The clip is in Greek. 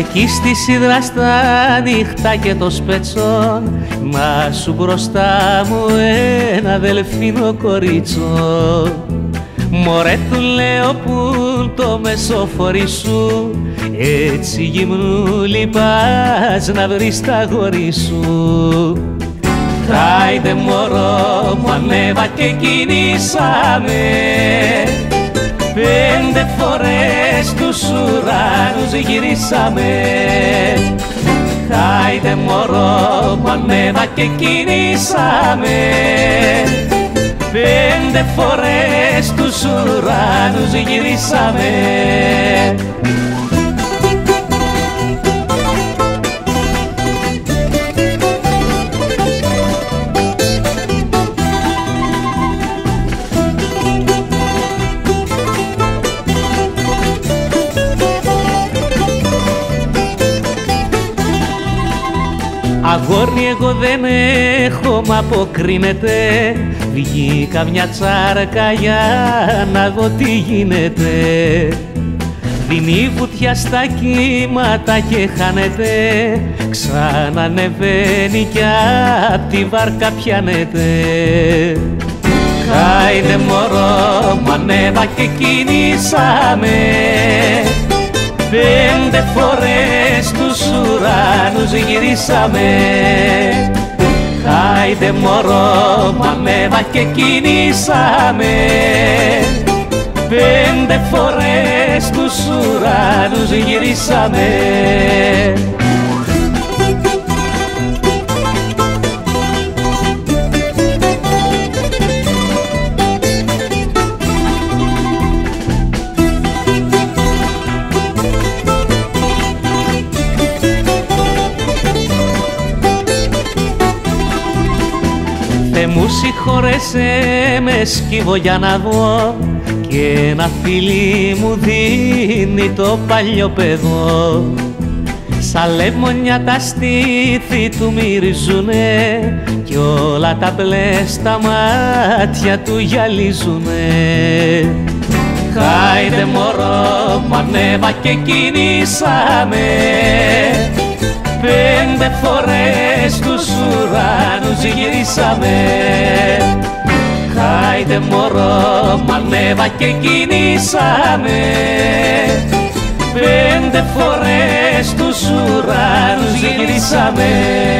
Εκεί στη σίδρα στα νύχτα και το σπετσόν Να σου μπροστά μου ένα δελφίνο κορίτσο. Μωρέ του λέω που το μεσοφορί σου Έτσι γυμνούλη πας να βρεις τα γόρι σου. Χάιντε μωρό μου ανέβα και κινήσαμε Πέντε φορές τους ουρανούς γυρίσαμε. Χάιντε μωρό μου ανέβα και κινήσαμε. Πέντε φορές τους ουρανούς γυρίσαμε Αγόρι εγώ δεν έχω μ' αποκρίνεται. Βγήκα μια τσάρκα για να δω τι γίνεται. Δίνει βουτιά στα κύματα και χάνεται. Ξανανεβαίνει κι απ' τη βάρκα πιάνεται. Χάινε μωρό μ' ανέβα και κινήσαμε. Πέντε φορές τους ουρανούς γυρίσαμε. Χάιντε μωρό μ' ανέβα και κινήσαμε Πέντε φορές τους ουρανούς γυρίσαμε Θε μου συγχωρέσαι με σκύβω για να δω. Και ένα φίλι μου δίνει το παλιό παιδό. Σαν λεμονιά τα στήθη του μυρίζουνε. Κι όλα τα μπλες στα μάτια του γυαλίζουνε. Χάιντε μωρό μου ανέβα και κινήσαμε Πέντε φορές τους ουρανούς γυρίσαμε. Χάιντε μωρό μ' ανέβα και κινήσαμε. Πέντε φορές τους ουρανούς γυρίσαμε